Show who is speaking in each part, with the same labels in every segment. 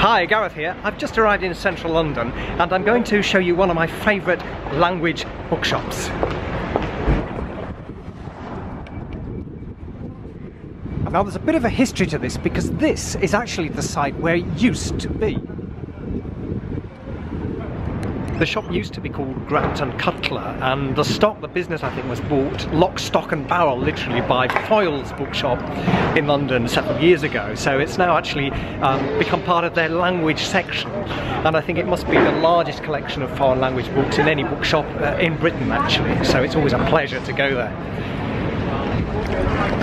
Speaker 1: Hi, Gareth here. I've just arrived in central London and I'm going to show you one of my favourite language bookshops. Now there's a bit of a history to this because this is actually the site where it used to be. The shop used to be called Grant and Cutler and the stock, the business I think was bought lock, stock and barrel literally by Foyles Bookshop in London several years ago. So it's now actually um, become part of their language section and I think it must be the largest collection of foreign language books in any bookshop uh, in Britain actually. So it's always a pleasure to go there.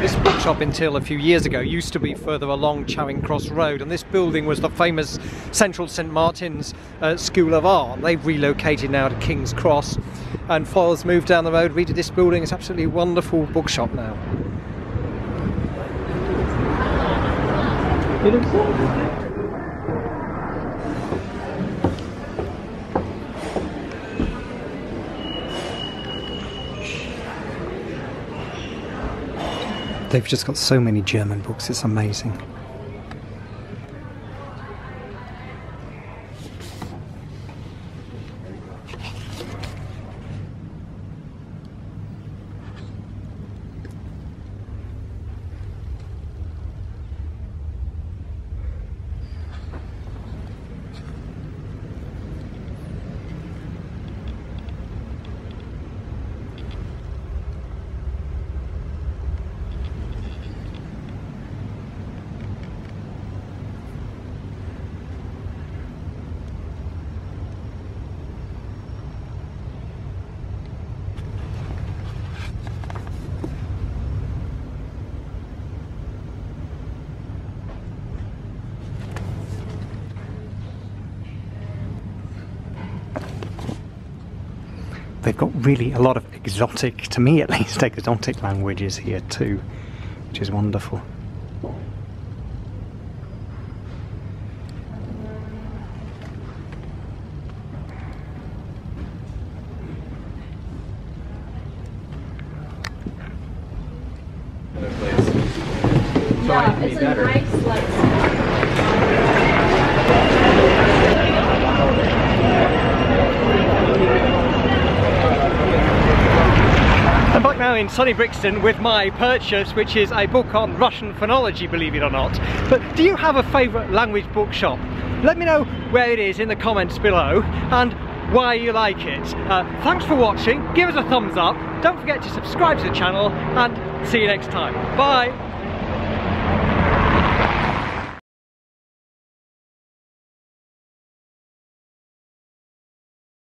Speaker 1: This bookshop until a few years ago used to be further along Charing Cross Road and this building was the famous Central St Martin's uh, School of Art. They've relocated now to King's Cross and Foyles moved down the road, redid this building. It's absolutely wonderful bookshop now. They've just got so many German books, it's amazing. They've got really a lot of exotic, to me at least, exotic languages here too, which is wonderful.
Speaker 2: Yeah, it's a nice like
Speaker 1: I'm back now in sunny Brixton with my purchase, which is a book on Russian phonology, believe it or not. But do you have a favourite language bookshop? Let me know where it is in the comments below and why you like it. Uh, thanks for watching, give us a thumbs up, don't forget to subscribe to the channel and see you next time. Bye!